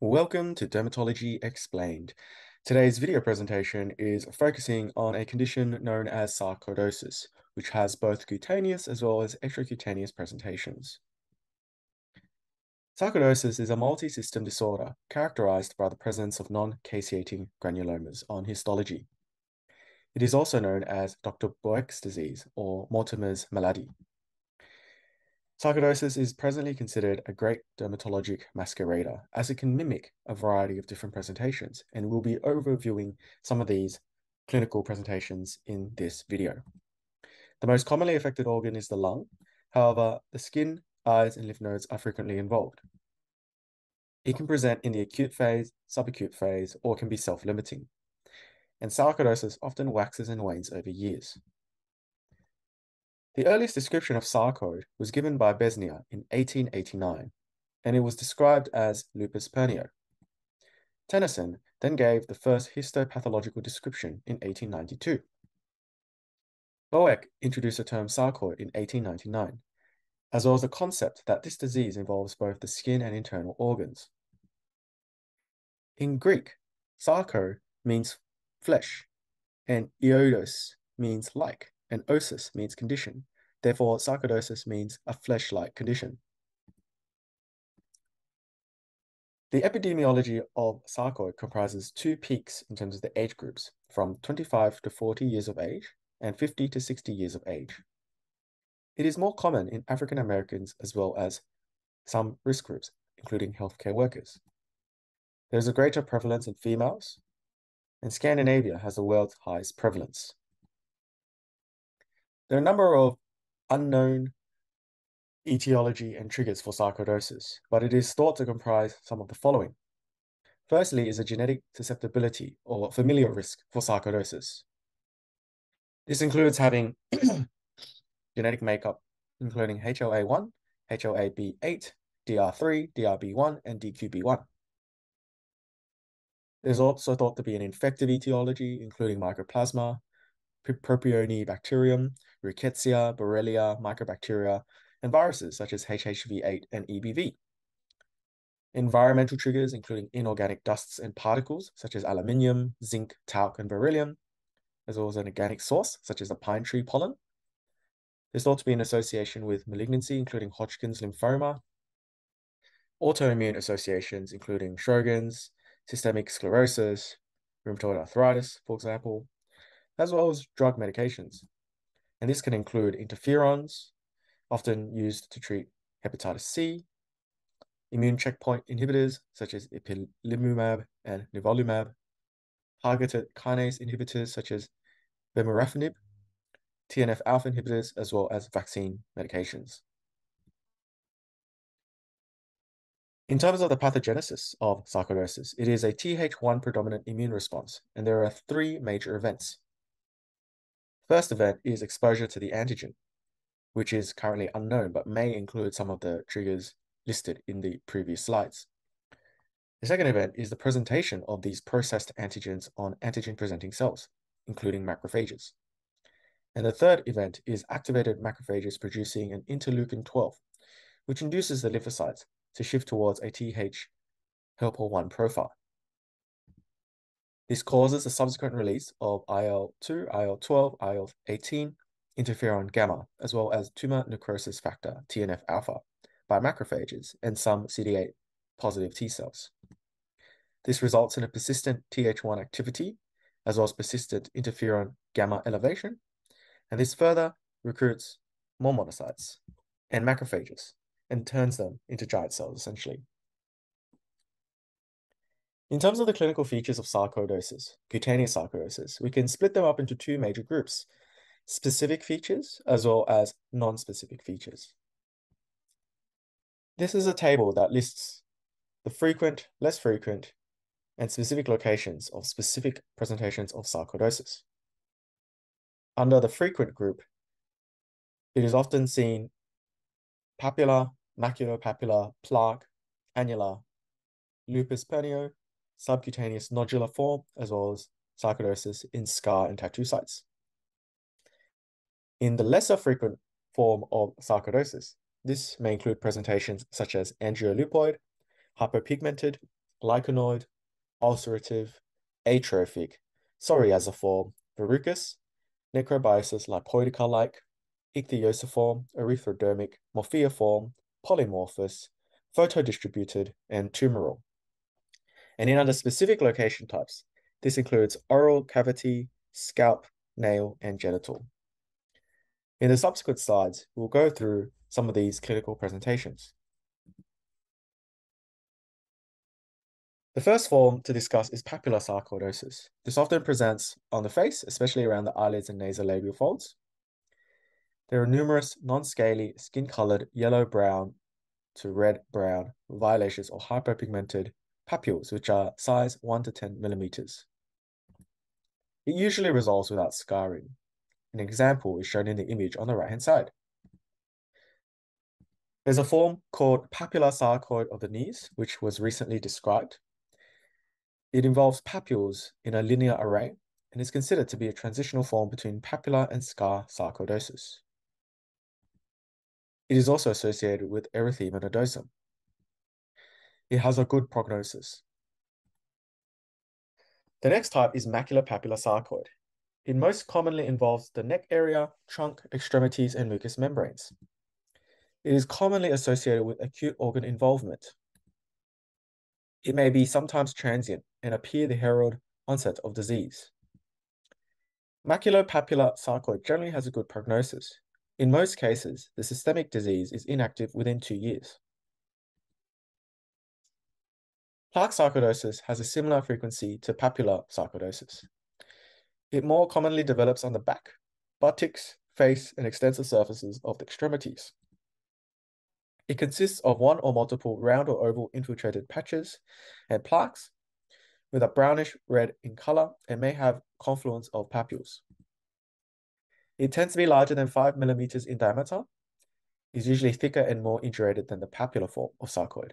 Welcome to Dermatology Explained. Today's video presentation is focusing on a condition known as sarcoidosis, which has both cutaneous as well as extracutaneous presentations. Sarcoidosis is a multi-system disorder characterized by the presence of non-caseating granulomas on histology. It is also known as Dr. Boeck's disease or Mortimer's malady. Sarcoidosis is presently considered a great dermatologic masquerader as it can mimic a variety of different presentations and we'll be overviewing some of these clinical presentations in this video. The most commonly affected organ is the lung. However, the skin, eyes, and lymph nodes are frequently involved. It can present in the acute phase, subacute phase, or can be self-limiting. And sarcoidosis often waxes and wanes over years. The earliest description of sarcoid was given by Besnier in 1889, and it was described as lupus pernio. Tenneson then gave the first histopathological description in 1892. Boeck introduced the term sarcoid in 1899, as well as the concept that this disease involves both the skin and internal organs. In Greek, sarko means flesh, and iodos means like and osis means condition. Therefore, sarcoidosis means a flesh-like condition. The epidemiology of sarcoid comprises two peaks in terms of the age groups, from 25 to 40 years of age and 50 to 60 years of age. It is more common in African Americans as well as some risk groups, including healthcare workers. There is a greater prevalence in females, and Scandinavia has the world's highest prevalence. There are a number of unknown etiology and triggers for sarcoidosis, but it is thought to comprise some of the following. Firstly is a genetic susceptibility or familial risk for sarcoidosis. This includes having genetic makeup including HLA1, HLA-B8, DR3, DRB1, and DQB1. There's also thought to be an infective etiology, including mycoplasma, Propionibacterium, Rickettsia, Borrelia, Mycobacteria, and viruses such as HHV8 and EBV. Environmental triggers, including inorganic dusts and particles such as aluminium, zinc, talc, and beryllium, as well as an organic source such as the pine tree pollen. There's thought to be an association with malignancy, including Hodgkin's lymphoma, autoimmune associations, including Sjogren's, systemic sclerosis, rheumatoid arthritis, for example, as well as drug medications. And this can include interferons, often used to treat hepatitis C, immune checkpoint inhibitors such as ipilimumab and nivolumab, targeted kinase inhibitors such as vemurafenib, TNF alpha inhibitors, as well as vaccine medications. In terms of the pathogenesis of sarcoidosis, it is a Th1 predominant immune response, and there are three major events. First event is exposure to the antigen, which is currently unknown, but may include some of the triggers listed in the previous slides. The second event is the presentation of these processed antigens on antigen-presenting cells, including macrophages. And the third event is activated macrophages producing an interleukin-12, which induces the lymphocytes to shift towards a Th helper 1 profile. This causes the subsequent release of IL-2, IL-12, IL-18, interferon gamma, as well as tumor necrosis factor, TNF-alpha, by macrophages and some CD8 positive T cells. This results in a persistent Th1 activity, as well as persistent interferon gamma elevation, and this further recruits more monocytes and macrophages and turns them into giant cells, essentially. In terms of the clinical features of sarcoidosis, cutaneous sarcoidosis, we can split them up into two major groups, specific features as well as non-specific features. This is a table that lists the frequent, less frequent, and specific locations of specific presentations of sarcoidosis. Under the frequent group, it is often seen papular, maculopapular, plaque, annular, lupus pernio, subcutaneous nodular form, as well as sarcoidosis in scar and tattoo sites. In the lesser frequent form of sarcoidosis, this may include presentations such as angiolupoid, hypopigmented, lichenoid, ulcerative, atrophic, psoriasiform, verrucous, necrobiosis lipoidica-like, ichthyosiform, erythrodermic, morpheaform, polymorphous, photodistributed, and tumoral. And in other specific location types, this includes oral cavity, scalp, nail, and genital. In the subsequent slides, we'll go through some of these clinical presentations. The first form to discuss is papular sarcoidosis. This often presents on the face, especially around the eyelids and nasolabial folds. There are numerous non-scaly, skin-colored yellow-brown to red-brown violaceous or hyperpigmented papules, which are size 1 to 10 millimeters. It usually resolves without scarring. An example is shown in the image on the right-hand side. There's a form called papular sarcoid of the knees, which was recently described. It involves papules in a linear array and is considered to be a transitional form between papular and scar sarcoidosis. It is also associated with erythema nodosum. It has a good prognosis. The next type is maculopapular sarcoid. It most commonly involves the neck area, trunk, extremities, and mucous membranes. It is commonly associated with acute organ involvement. It may be sometimes transient and appear the herald onset of disease. Maculopapular sarcoid generally has a good prognosis. In most cases, the systemic disease is inactive within two years. Plaque sarcoidosis has a similar frequency to papular sarcoidosis. It more commonly develops on the back, buttocks, face, and extensive surfaces of the extremities. It consists of one or multiple round or oval infiltrated patches and plaques with a brownish red in color and may have confluence of papules. It tends to be larger than 5 millimeters in diameter, is usually thicker and more indurated than the papular form of sarcoid.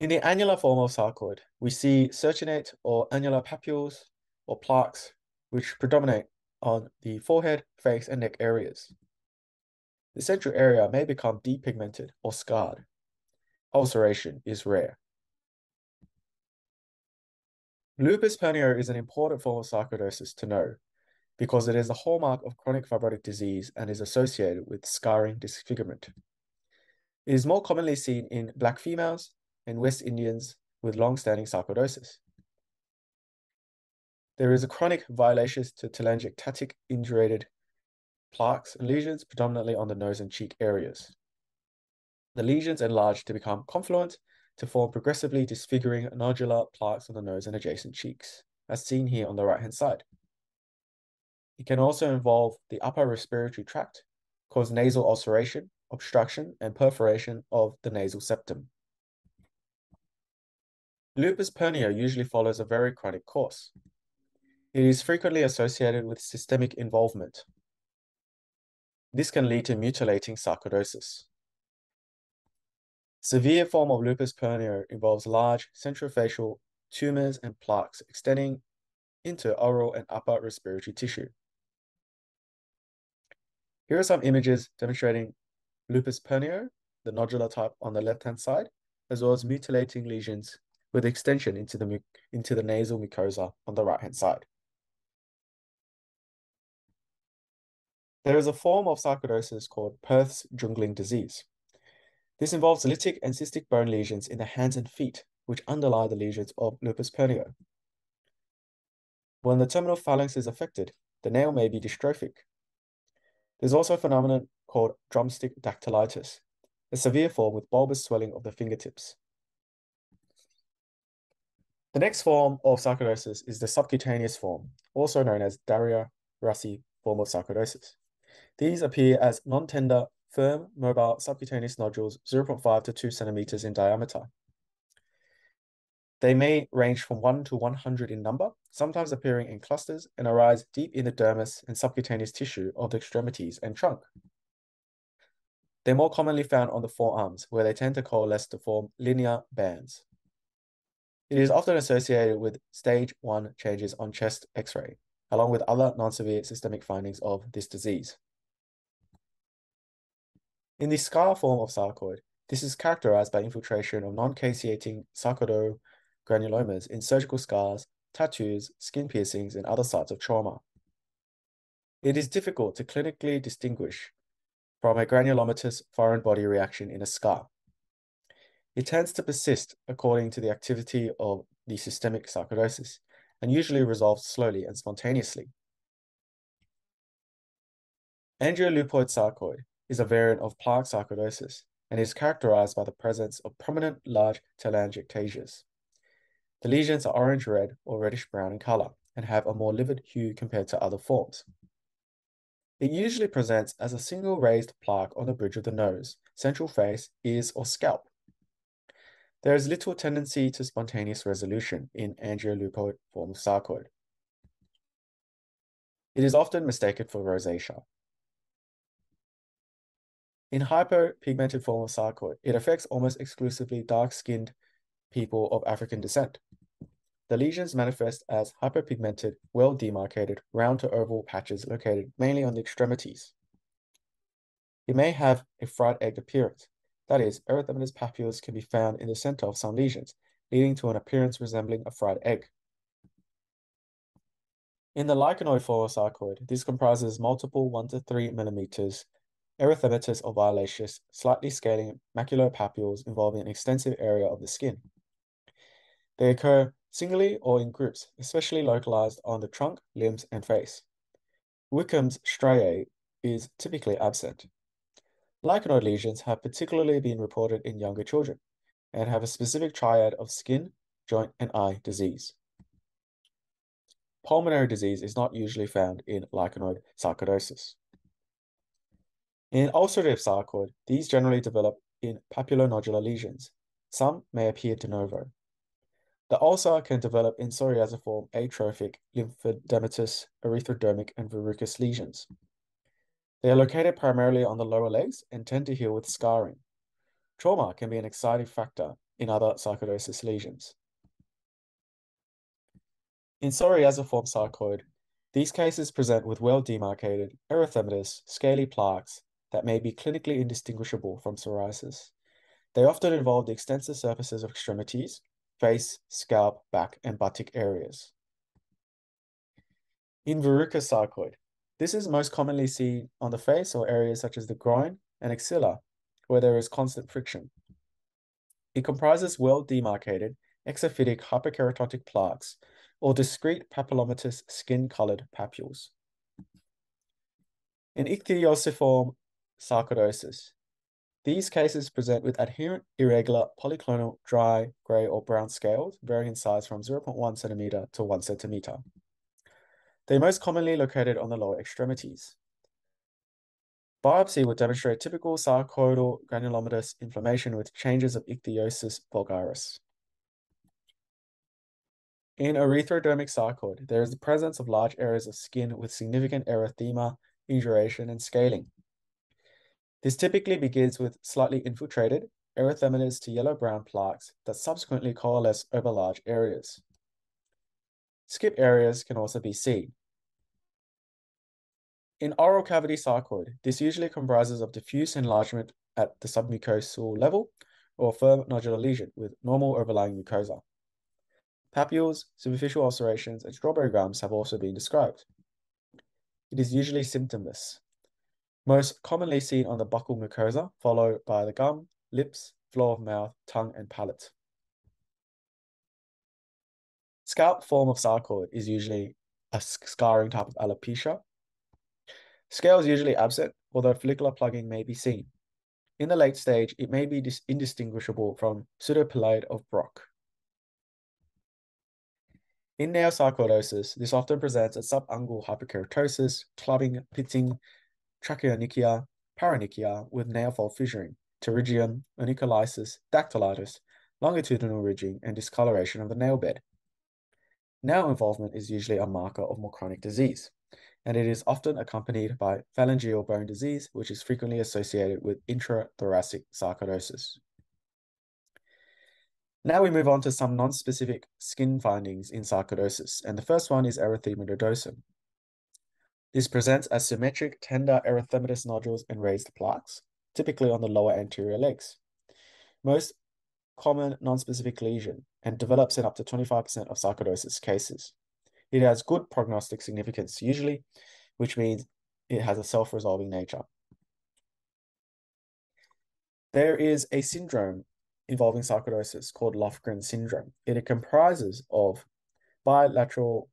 In the annular form of sarcoid, we see circinate or annular papules or plaques which predominate on the forehead, face, and neck areas. The central area may become depigmented or scarred. Ulceration is rare. Lupus pernio is an important form of sarcoidosis to know because it is a hallmark of chronic fibrotic disease and is associated with scarring disfigurement. It is more commonly seen in Black females and West Indians with long-standing sarcoidosis. There is a chronic violaceous to telangiectatic indurated plaques and lesions predominantly on the nose and cheek areas. The lesions enlarge to become confluent to form progressively disfiguring nodular plaques on the nose and adjacent cheeks, as seen here on the right-hand side. It can also involve the upper respiratory tract, cause nasal ulceration, obstruction, and perforation of the nasal septum. Lupus pernio usually follows a very chronic course. It is frequently associated with systemic involvement. This can lead to mutilating sarcoidosis. Severe form of lupus pernio involves large centrofacial tumors and plaques extending into oral and upper respiratory tissue. Here are some images demonstrating lupus pernio, the nodular type on the left-hand side, as well as mutilating lesions with extension into the, into the nasal mucosa on the right-hand side. There is a form of sarcoidosis called Perthes-Jüngling disease. This involves lytic and cystic bone lesions in the hands and feet, which underlie the lesions of lupus pernio. When the terminal phalanx is affected, the nail may be dystrophic. There's also a phenomenon called drumstick dactylitis, a severe form with bulbous swelling of the fingertips. The next form of sarcoidosis is the subcutaneous form, also known as Darier-Roussy form of sarcoidosis. These appear as non-tender, firm, mobile subcutaneous nodules 0.5 to 2 centimeters in diameter. They may range from 1 to 100 in number, sometimes appearing in clusters and arise deep in the dermis and subcutaneous tissue of the extremities and trunk. They're more commonly found on the forearms, where they tend to coalesce to form linear bands. It is often associated with stage 1 changes on chest x-ray, along with other non-severe systemic findings of this disease. In the scar form of sarcoid, This is characterized by infiltration of non-caseating sarcoidogranulomas in surgical scars, tattoos, skin piercings, and other sites of trauma. It is difficult to clinically distinguish from a granulomatous foreign body reaction in a scar. It tends to persist according to the activity of the systemic sarcoidosis and usually resolves slowly and spontaneously. Angiolupoid sarcoid is a variant of plaque sarcoidosis and is characterized by the presence of prominent large telangiectasias. The lesions are orange-red or reddish-brown in color and have a more livid hue compared to other forms. It usually presents as a single raised plaque on the bridge of the nose, central face, ears, or scalp. There is little tendency to spontaneous resolution in of sarcoid. It is often mistaken for rosacea. In hypopigmented form of sarcoid, it affects almost exclusively dark-skinned people of African descent. The lesions manifest as hyperpigmented, well-demarcated, round to oval patches located mainly on the extremities. It may have a fried egg appearance. That is, erythematous papules can be found in the center of some lesions, leading to an appearance resembling a fried egg. In the lichenoid sarcoid, this comprises multiple 1 to 3 millimeters erythematous or violaceous, slightly scaling macular papules involving an extensive area of the skin. They occur singly or in groups, especially localized on the trunk, limbs, and face. Wickham's striae is typically absent. Lichenoid lesions have particularly been reported in younger children and have a specific triad of skin, joint, and eye disease. Pulmonary disease is not usually found in lichenoid sarcoidosis. In ulcerative sarcoid, these generally develop in papulonodular lesions. Some may appear de novo. The ulcer can develop in psoriasiform atrophic lymphedematous, erythrodermic, and verrucous lesions. They are located primarily on the lower legs and tend to heal with scarring. Trauma can be an exciting factor in other sarcoidosis lesions. In psoriasiform sarcoid, these cases present with well-demarcated erythematous, scaly plaques that may be clinically indistinguishable from psoriasis. They often involve the extensive surfaces of extremities, face, scalp, back, and buttock areas. In verrucous sarcoid, this is most commonly seen on the face or areas such as the groin and axilla, where there is constant friction. It comprises well-demarcated exophytic hyperkeratotic plaques or discrete papillomatous skin-colored papules. In ichthyosiform sarcoidosis, these cases present with adherent, irregular, polygonal, dry, grey, or brown scales, varying in size from 0.1 centimeter to 1 centimeter. They are most commonly located on the lower extremities. Biopsy would demonstrate typical sarcoidal granulomatous inflammation with changes of ichthyosis vulgaris. In erythrodermic sarcoid, there is the presence of large areas of skin with significant erythema, induration, and scaling. This typically begins with slightly infiltrated erythematous to yellow-brown plaques that subsequently coalesce over large areas. Skip areas can also be seen. In oral cavity sarcoid, this usually comprises of diffuse enlargement at the submucosal level or firm nodular lesion with normal overlying mucosa. Papules, superficial ulcerations, and strawberry gums have also been described. It is usually symptomless most commonly seen on the buccal mucosa, followed by the gum, lips, floor of mouth, tongue, and palate. Scalp form of sarcoid is usually a scarring type of alopecia. Scale is usually absent, although follicular plugging may be seen. In the late stage, it may be indistinguishable from pseudopelade of Brocq. In nail sarcoidosis, this often presents as subungual hyperkeratosis, clubbing, pitting, trachyonychia, paronychia with nail fold fissuring, pterygium, onycholysis, dactylitis, longitudinal ridging, and discoloration of the nail bed. Nail involvement is usually a marker of more chronic disease, and it is often accompanied by phalangeal bone disease, which is frequently associated with intrathoracic sarcoidosis. Now we move on to some non-specific skin findings in sarcoidosis, and the first one is erythema nodosum. This presents as symmetric, tender erythematous nodules and raised plaques, typically on the lower anterior legs. most common non-specific lesion and develops in up to 25% of sarcoidosis cases. It has good prognostic significance usually, which means it has a self-resolving nature. There is a syndrome involving sarcoidosis called Lofgren syndrome. It comprises of bilateral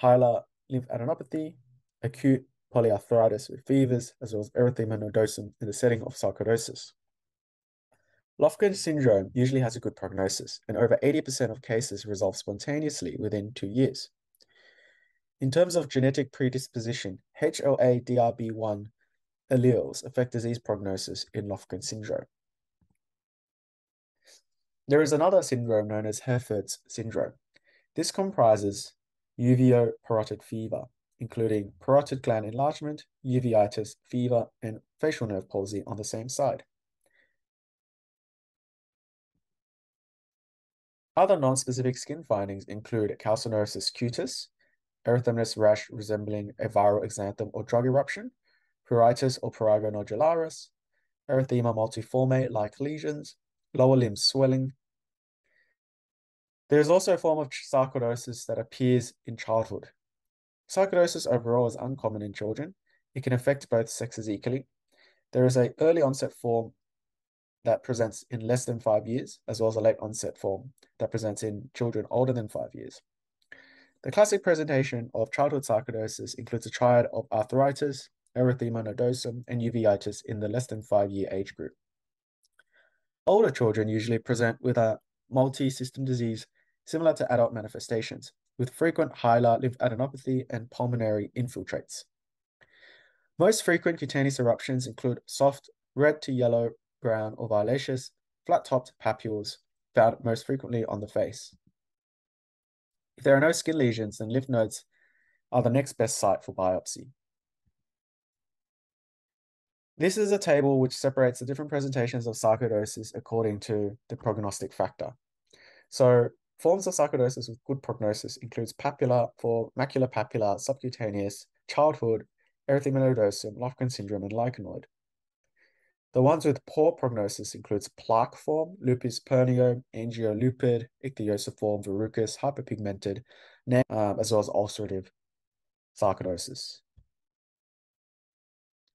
hilar lymphadenopathy, acute polyarthritis with fevers, as well as erythema nodosum in the setting of sarcoidosis. Lofgren syndrome usually has a good prognosis, and over 80% of cases resolve spontaneously within two years. In terms of genetic predisposition, HLA-DRB1 alleles affect disease prognosis in Lofgren syndrome. There is another syndrome known as Heerfordt's syndrome. This comprises uveo-parotid fever, including parotid gland enlargement, uveitis, fever, and facial nerve palsy on the same side. Other non-specific skin findings include calcinosis cutis, erythematous rash resembling a viral exanthem or drug eruption, pruritus or prurigo nodularis, erythema multiforme-like lesions, lower limb swelling. There is also a form of sarcoidosis that appears in childhood. Sarcoidosis overall is uncommon in children. It can affect both sexes equally. There is an early onset form that presents in less than five years, as well as a late onset form that presents in children older than five years. The classic presentation of childhood sarcoidosis includes a triad of arthritis, erythema nodosum, and uveitis in the less than five-year age group. Older children usually present with a multi-system disease similar to adult manifestations, with frequent hilar lymphadenopathy and pulmonary infiltrates. Most frequent cutaneous eruptions include soft red to yellow, brown, or violaceous, flat-topped papules found most frequently on the face. If there are no skin lesions, then lymph nodes are the next best site for biopsy. This is a table which separates the different presentations of sarcoidosis according to the prognostic factor. So forms of sarcoidosis with good prognosis includes papular for macular maculopapular, subcutaneous, childhood, erythema nodosum, Lofgren syndrome, and lichenoid. The ones with poor prognosis includes plaque form, lupus pernio, angiolupoid, ichthyosiform, verrucous, hyperpigmented, um, as well as ulcerative sarcoidosis.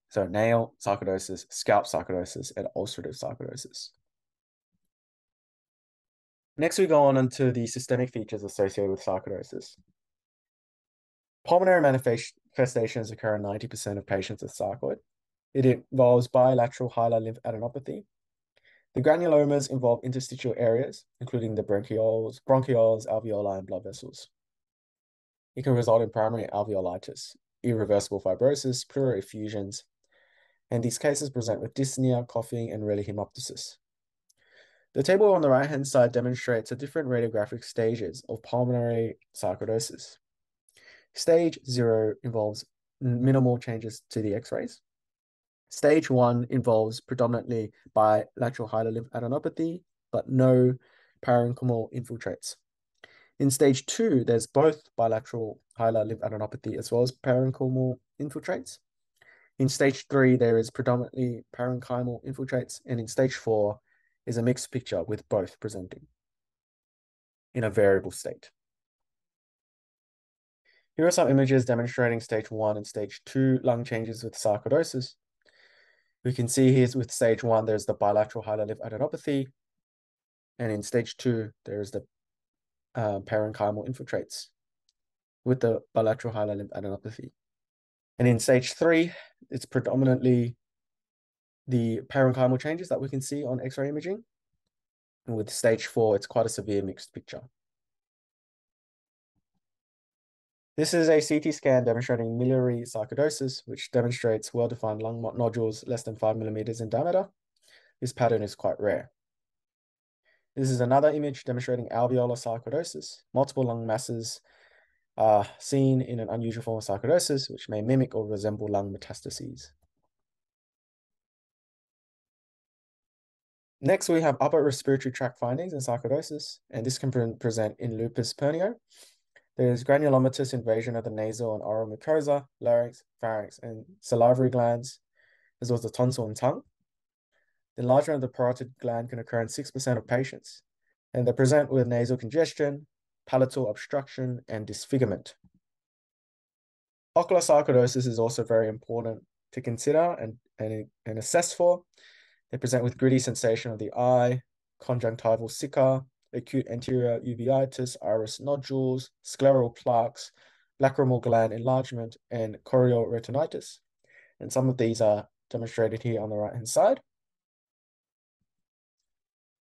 So nail sarcoidosis, scalp sarcoidosis, and ulcerative sarcoidosis. Next, we go on into the systemic features associated with sarcoidosis. Pulmonary manifestations occur in 90% of patients with sarcoid. It involves bilateral hilar lymphadenopathy. The granulomas involve interstitial areas, including the bronchioles, bronchioles, alveoli, and blood vessels. It can result in primary alveolitis, irreversible fibrosis, pleural effusions, and these cases present with dyspnea, coughing, and rarely hemoptysis. The table on the right-hand side demonstrates the different radiographic stages of pulmonary sarcoidosis. Stage zero involves minimal changes to the x-rays. Stage one involves predominantly bilateral hilar lymphadenopathy, but no parenchymal infiltrates. In stage two, there's both bilateral hilar lymphadenopathy as well as parenchymal infiltrates. In stage three, there is predominantly parenchymal infiltrates, and in stage four is a mixed picture with both presenting in a variable state. Here are some images demonstrating stage one and stage two lung changes with sarcoidosis. We can see here with stage one, there's the bilateral hilar lymphadenopathy. And in stage two, there's the uh, parenchymal infiltrates with the bilateral hilar lymphadenopathy. And in stage three, it's predominantly the parenchymal changes that we can see on X-ray imaging. And with stage four, it's quite a severe mixed picture. This is a CT scan demonstrating miliary sarcoidosis, which demonstrates well-defined lung nodules less than five millimeters in diameter. This pattern is quite rare. This is another image demonstrating alveolar sarcoidosis. Multiple lung masses are seen in an unusual form of sarcoidosis, which may mimic or resemble lung metastases. Next, we have upper respiratory tract findings in sarcoidosis, and this can pre present in lupus pernio, there's granulomatous invasion of the nasal and oral mucosa, larynx, pharynx, and salivary glands, as well as the tonsil and tongue. The enlargement of the parotid gland can occur in 6% of patients, and they present with nasal congestion, palatal obstruction, and disfigurement. Ocular sarcoidosis is also very important to consider and, and, and assess for. They present with gritty sensation of the eye, conjunctival sicca, acute anterior uveitis, iris nodules, scleral plaques, lacrimal gland enlargement, and chorioretinitis. And some of these are demonstrated here on the right-hand side.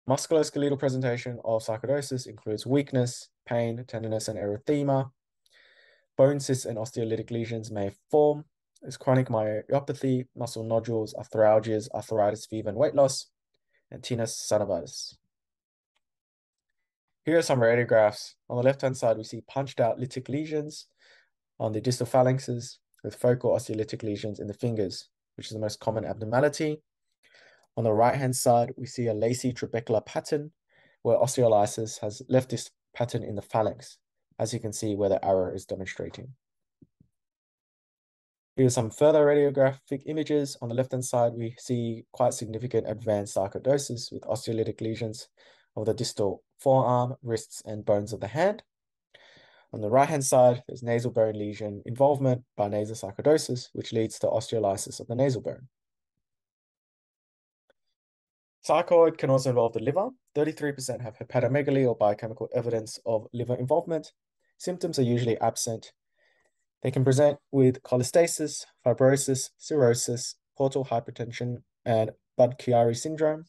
Musculoskeletal presentation of sarcoidosis includes weakness, pain, tenderness, and erythema. Bone cysts and osteolytic lesions may form. There's chronic myopathy, muscle nodules, arthralgias, arthritis, fever, and weight loss, and tenosynovitis. Here are some radiographs. On the left-hand side, we see punched out lytic lesions on the distal phalanxes with focal osteolytic lesions in the fingers, which is the most common abnormality. On the right-hand side, we see a lacy trabecular pattern where osteolysis has left this pattern in the phalanx, as you can see where the arrow is demonstrating. Here are some further radiographic images. On the left-hand side, we see quite significant advanced sarcoidosis with osteolytic lesions of the distal forearm, wrists, and bones of the hand. On the right-hand side, there's nasal bone lesion involvement by nasal sarcoidosis, which leads to osteolysis of the nasal bone. Sarcoid can also involve the liver. 33% have hepatomegaly or biochemical evidence of liver involvement. Symptoms are usually absent. They can present with cholestasis, fibrosis, cirrhosis, portal hypertension, and Budd-Chiari syndrome.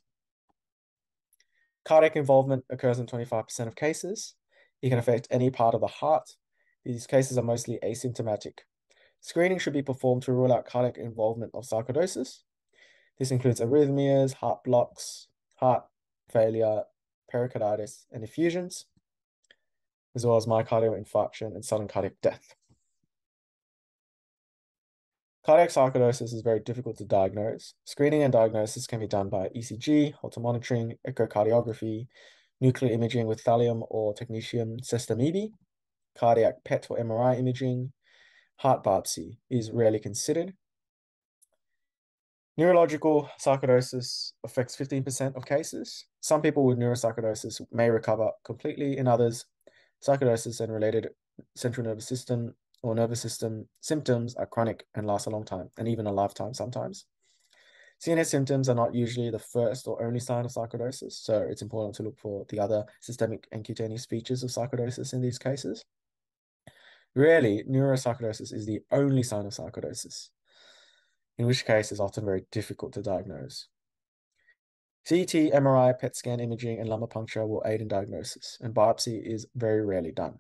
Cardiac involvement occurs in 25% of cases. It can affect any part of the heart. These cases are mostly asymptomatic. Screening should be performed to rule out cardiac involvement of sarcoidosis. This includes arrhythmias, heart blocks, heart failure, pericarditis, and effusions, as well as myocardial infarction and sudden cardiac death. Cardiac sarcoidosis is very difficult to diagnose. Screening and diagnosis can be done by ECG, Holter monitoring, echocardiography, nuclear imaging with thallium or technetium sestamibi, cardiac PET or MRI imaging, heart biopsy is rarely considered. Neurological sarcoidosis affects 15% of cases. Some people with neurosarcoidosis may recover completely. In others, sarcoidosis and related central nervous system or nervous system symptoms are chronic and last a long time and even a lifetime sometimes. CNS symptoms are not usually the first or only sign of sarcoidosis, so it's important to look for the other systemic and cutaneous features of sarcoidosis in these cases. Rarely, neurosarcoidosis is the only sign of sarcoidosis, in which case it's often very difficult to diagnose. CT, MRI, PET scan imaging, and lumbar puncture will aid in diagnosis, and biopsy is very rarely done.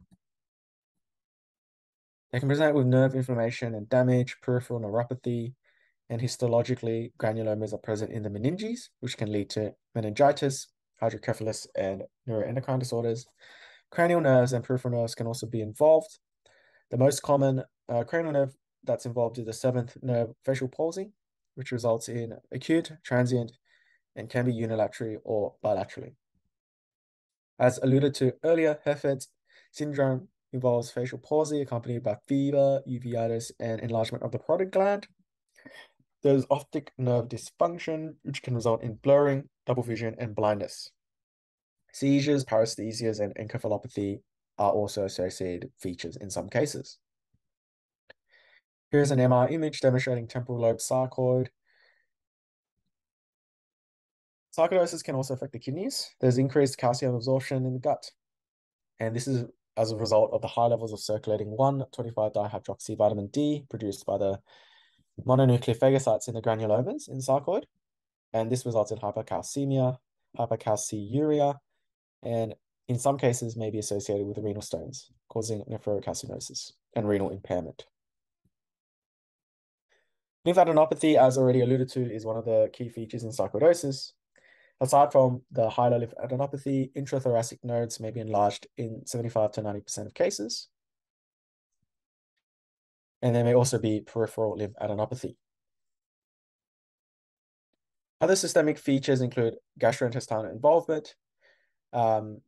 They can present with nerve inflammation and damage, peripheral neuropathy, and histologically, granulomas are present in the meninges, which can lead to meningitis, hydrocephalus, and neuroendocrine disorders. Cranial nerves and peripheral nerves can also be involved. The most common uh, cranial nerve that's involved is the seventh nerve facial palsy, which results in acute, transient, and can be unilaterally or bilaterally. As alluded to earlier, Heerfordt syndrome involves facial palsy accompanied by fever, uveitis, and enlargement of the parotid gland. There's optic nerve dysfunction, which can result in blurring, double vision, and blindness. Seizures, paresthesias, and encephalopathy are also associated features in some cases. Here's an MR image demonstrating temporal lobe sarcoid. Sarcoidosis can also affect the kidneys. There's increased calcium absorption in the gut. And this is as a result of the high levels of circulating 1,25-dihydroxy vitamin D produced by the mononuclear phagocytes in the granulomas in sarcoid, and this results in hypercalcemia, hypercalciuria, and in some cases may be associated with renal stones, causing nephrocalcinosis and renal impairment. Lymphadenopathy, as already alluded to, is one of the key features in sarcoidosis. Aside from the high hilar adenopathy, intrathoracic nodes may be enlarged in 75 to 90% of cases. And there may also be peripheral lymph adenopathy. Other systemic features include gastrointestinal involvement. Um,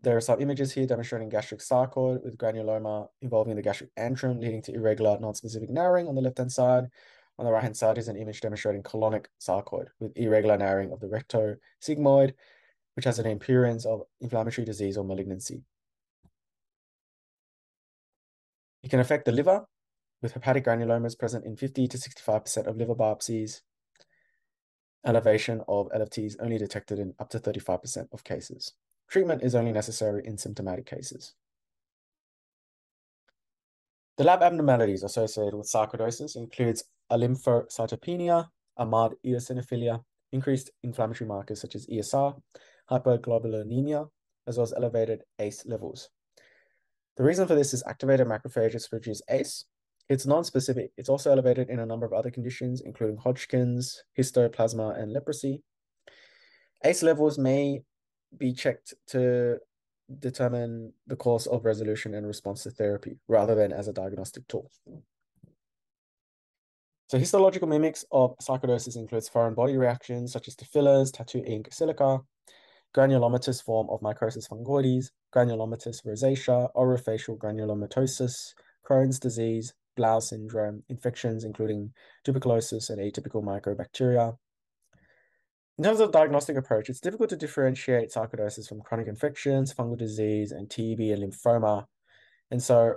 there are some images here demonstrating gastric sarcoid with granuloma involving the gastric antrum, leading to irregular, non-specific narrowing on the left-hand side. On the right-hand side is an image demonstrating colonic sarcoid with irregular narrowing of the rectosigmoid, which has an appearance of inflammatory disease or malignancy. It can affect the liver, with hepatic granulomas present in 50 to 65% of liver biopsies. Elevation of LFTs only detected in up to 35% of cases. Treatment is only necessary in symptomatic cases. The lab abnormalities associated with sarcoidosis includes a lymphocytopenia, a mild eosinophilia, increased inflammatory markers such as ESR, hyperglobulinemia, as well as elevated ACE levels. The reason for this is activated macrophages produce ACE. It's non-specific. It's also elevated in a number of other conditions, including Hodgkin's, histoplasma, and leprosy. ACE levels may be checked to determine the course of resolution and response to therapy, rather than as a diagnostic tool. So histological mimics of sarcoidosis includes foreign body reactions such as to fillers, tattoo ink, silica, granulomatous form of mycosis fungoides, granulomatous rosacea, orofacial granulomatosis, Crohn's disease, Blau syndrome, infections including tuberculosis and atypical mycobacteria. In terms of diagnostic approach, it's difficult to differentiate sarcoidosis from chronic infections, fungal disease, and TB and lymphoma. And so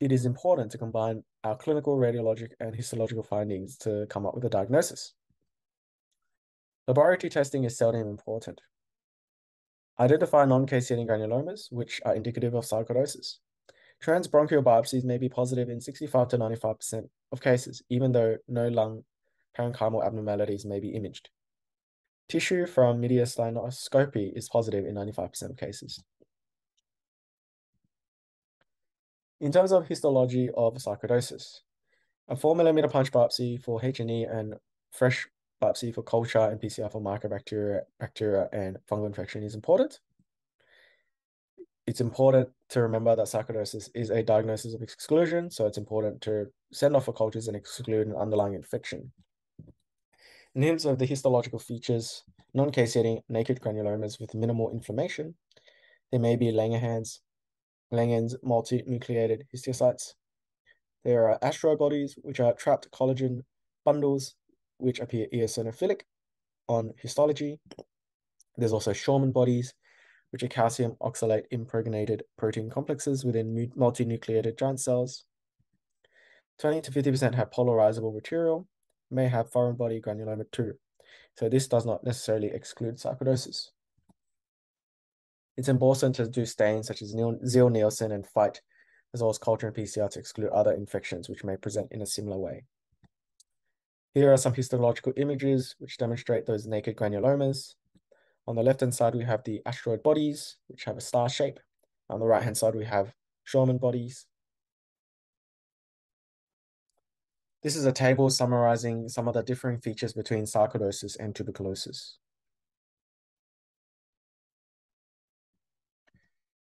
it is important to combine our clinical, radiologic, and histological findings to come up with a diagnosis. Laboratory testing is seldom important. Identify non-caseating granulomas, which are indicative of sarcoidosis. Transbronchial biopsies may be positive in 65 to 95% of cases, even though no lung parenchymal abnormalities may be imaged. Tissue from mediastinoscopy is positive in 95% of cases. In terms of histology of sarcoidosis, a 4 millimeter punch biopsy for H&E and fresh biopsy for culture and PCR for mycobacteria bacteria, and fungal infection is important. It's important to remember that sarcoidosis is a diagnosis of exclusion, so it's important to send off for cultures and exclude an underlying infection. In terms of the histological features, non-caseating naked granulomas with minimal inflammation, there may be Langerhans, Langhans multinucleated histiocytes. There are asteroid bodies, which are trapped collagen bundles which appear eosinophilic on histology. There's also Schaumann bodies, which are calcium oxalate impregnated protein complexes within multinucleated giant cells. 20 to 50% have polarizable material, may have foreign body granuloma too. So this does not necessarily exclude sarcoidosis. It's important to do stains such as Ziehl-Neelsen and Fite, as well as culture and PCR to exclude other infections which may present in a similar way. Here are some histological images which demonstrate those naked granulomas. On the left-hand side, we have the asteroid bodies, which have a star shape. On the right-hand side, we have Schaumann bodies. This is a table summarizing some of the differing features between sarcoidosis and tuberculosis.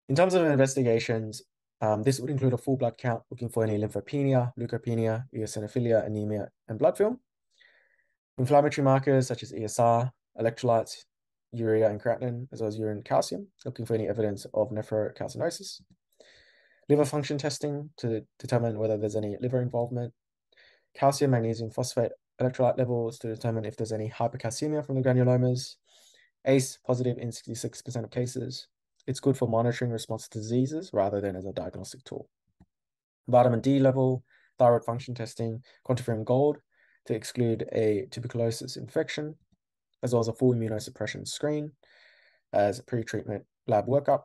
In terms of investigations, um, this would include a full blood count, looking for any lymphopenia, leukopenia, eosinophilia, anemia, and blood film. Inflammatory markers such as ESR, electrolytes, urea and creatinine, as well as urine calcium, looking for any evidence of nephrocalcinosis. Liver function testing to determine whether there's any liver involvement. Calcium, magnesium, phosphate electrolyte levels to determine if there's any hypercalcemia from the granulomas. ACE positive in 66% of cases. It's good for monitoring response to diseases rather than as a diagnostic tool. Vitamin D level, thyroid function testing, QuantiFERON gold to exclude a tuberculosis infection, as well as a full immunosuppression screen as a pre-treatment lab workup.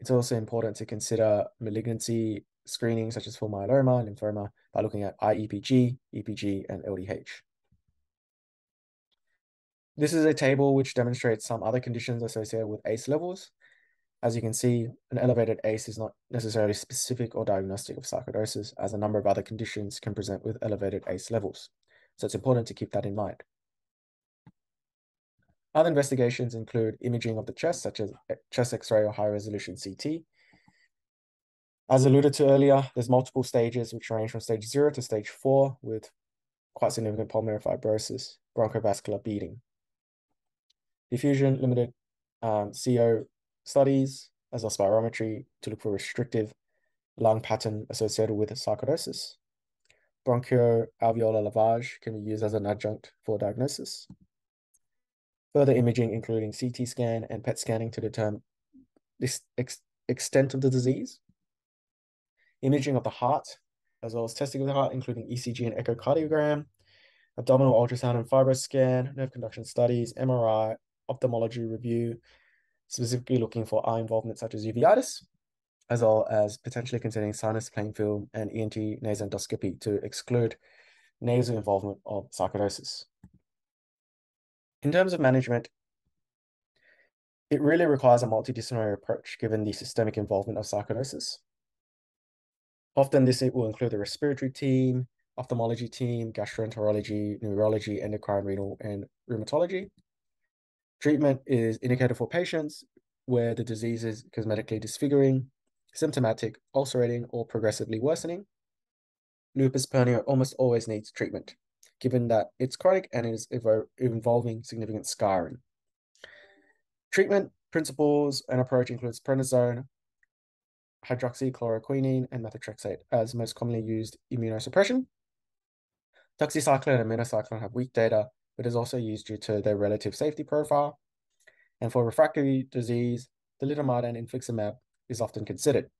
It's also important to consider malignancy screening such as for myeloma, and lymphoma by looking at IEPG, EPG, and LDH. This is a table which demonstrates some other conditions associated with ACE levels. As you can see, an elevated ACE is not necessarily specific or diagnostic of sarcoidosis, as a number of other conditions can present with elevated ACE levels. So it's important to keep that in mind. Other investigations include imaging of the chest, such as chest X-ray or high-resolution CT. As alluded to earlier, there's multiple stages which range from stage zero to stage four with quite significant pulmonary fibrosis, bronchovascular beading. Diffusion limited um, CO studies as as spirometry to look for restrictive lung pattern associated with sarcoidosis. bronchoalveolar lavage can be used as an adjunct for diagnosis. Further imaging, including CT scan and PET scanning to determine this ex extent of the disease. Imaging of the heart, as well as testing of the heart, including ECG and echocardiogram, abdominal ultrasound and fibroscan, nerve conduction studies, MRI, ophthalmology review, specifically looking for eye involvement such as uveitis, as well as potentially considering sinus plain film and ENT nasal endoscopy to exclude nasal involvement of sarcoidosis. In terms of management, it really requires a multidisciplinary approach given the systemic involvement of sarcoidosis. Often this will include the respiratory team, ophthalmology team, gastroenterology, neurology, endocrine, renal, and rheumatology. Treatment is indicated for patients where the disease is cosmetically disfiguring, symptomatic, ulcerating, or progressively worsening. Lupus pernio almost always needs treatment, given that it's chronic and is involving significant scarring. Treatment principles and approach includes prednisone, hydroxychloroquine, and methotrexate as most commonly used immunosuppression. Doxycycline and minocycline have weak data, but is also used due to their relative safety profile. And for refractory disease, thalidomide and infliximab is often considered.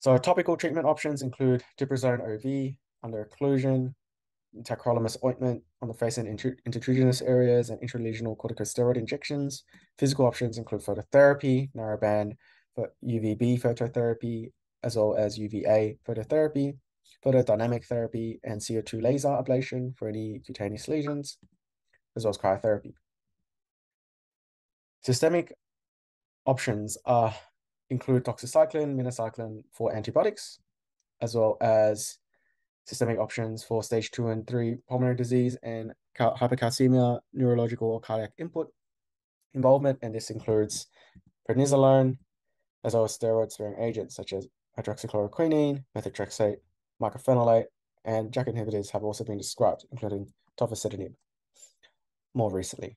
So topical treatment options include Diprosone OV under occlusion, tacrolimus ointment on the face and inter intertriginous areas, and intralesional corticosteroid injections. Physical options include phototherapy, narrowband UVB phototherapy, as well as UVA phototherapy, photodynamic therapy, and CO2 laser ablation for any cutaneous lesions, as well as cryotherapy. Systemic options are include doxycycline, minocycline for antibiotics, as well as systemic options for stage two and three pulmonary disease and hypercalcemia, neurological or cardiac input involvement. And this includes prednisolone, as well as steroid-sparing agents such as hydroxychloroquine, methotrexate, mycophenolate, and JAK inhibitors have also been described, including tofacitinib more recently.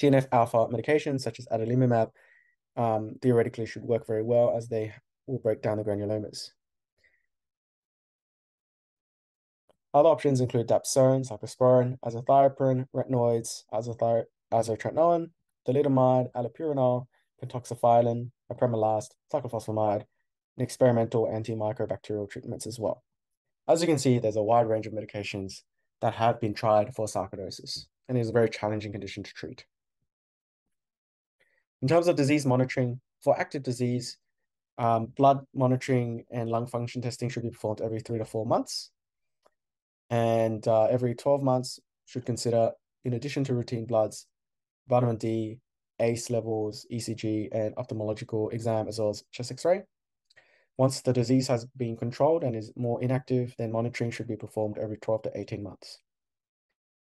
TNF alpha medications such as adalimumab um, theoretically should work very well as they will break down the granulomas. Other options include dapsone, cyclosporin, azathioprine, retinoids, isotretinoin, thalidomide, allopurinol, pentoxifylline, apremilast, cyclophosphamide, and experimental antimycobacterial treatments as well. As you can see, there's a wide range of medications that have been tried for sarcoidosis, and it is a very challenging condition to treat. In terms of disease monitoring, for active disease, um, blood monitoring and lung function testing should be performed every three to four months and uh, every 12 months should consider, in addition to routine bloods, vitamin D, ACE levels, ECG, and ophthalmological exam, as well as chest x-ray. Once the disease has been controlled and is more inactive, then monitoring should be performed every 12 to 18 months.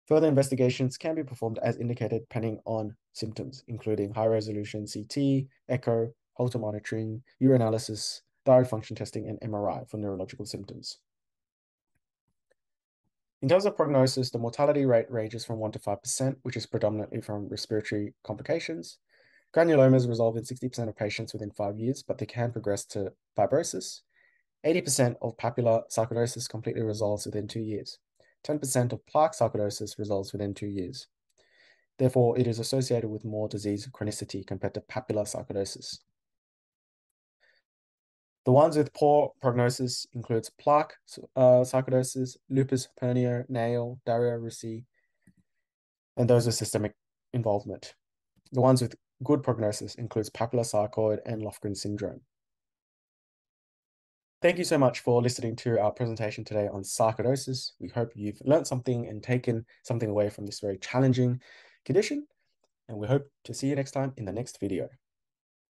Further investigations can be performed as indicated depending on symptoms, including high-resolution CT, echo, Holter monitoring, urinalysis, thyroid function testing, and MRI for neurological symptoms. In terms of prognosis, the mortality rate ranges from 1 to 5%, which is predominantly from respiratory complications. Granulomas resolve in 60% of patients within five years, but they can progress to fibrosis. 80% of papular sarcoidosis completely resolves within two years. 10% of plaque sarcoidosis resolves within two years. Therefore, it is associated with more disease chronicity compared to papular sarcoidosis. The ones with poor prognosis includes plaque uh, sarcoidosis, lupus pernio, nail, Darier-Roussy, and those with systemic involvement. The ones with good prognosis includes papillosarcoid and Lofgren syndrome. Thank you so much for listening to our presentation today on sarcoidosis. We hope you've learned something and taken something away from this very challenging condition. And we hope to see you next time in the next video.